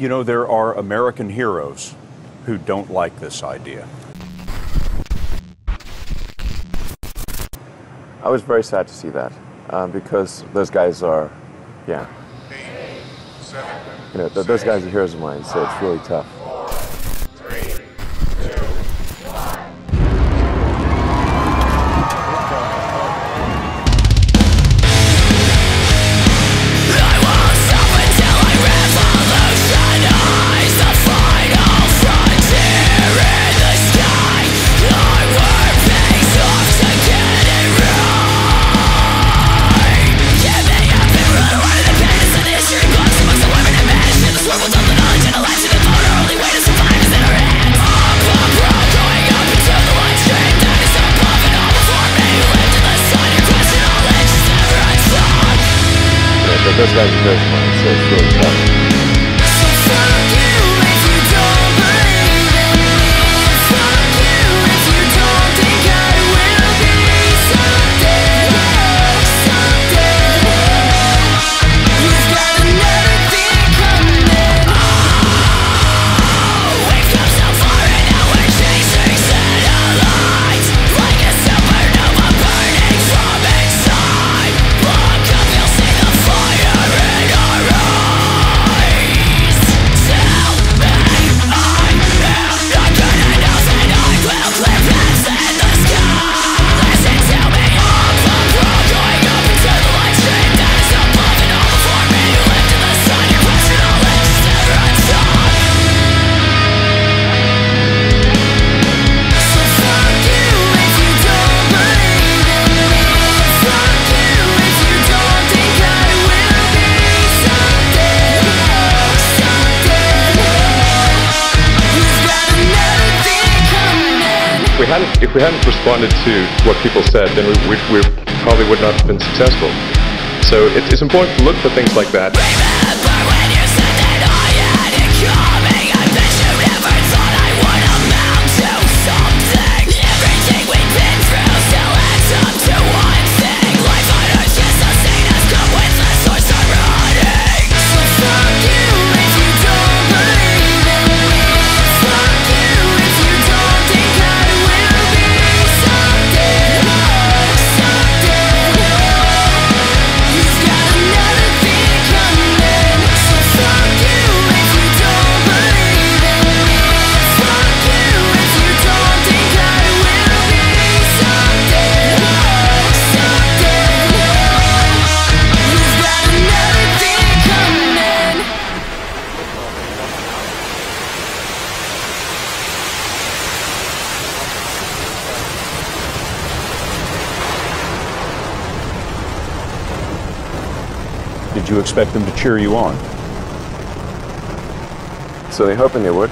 You know, there are American heroes who don't like this idea. I was very sad to see that um, because those guys are, yeah. You know, th- those guys are heroes of mine, so it's really tough. Those guys heroes of mine, so it's really tough. Hadn't, if we hadn't responded to what people said, then we, we, we probably would not have been successful. So it, it's important to look for things like that. Did you expect them to cheer you on? So they're hoping they would.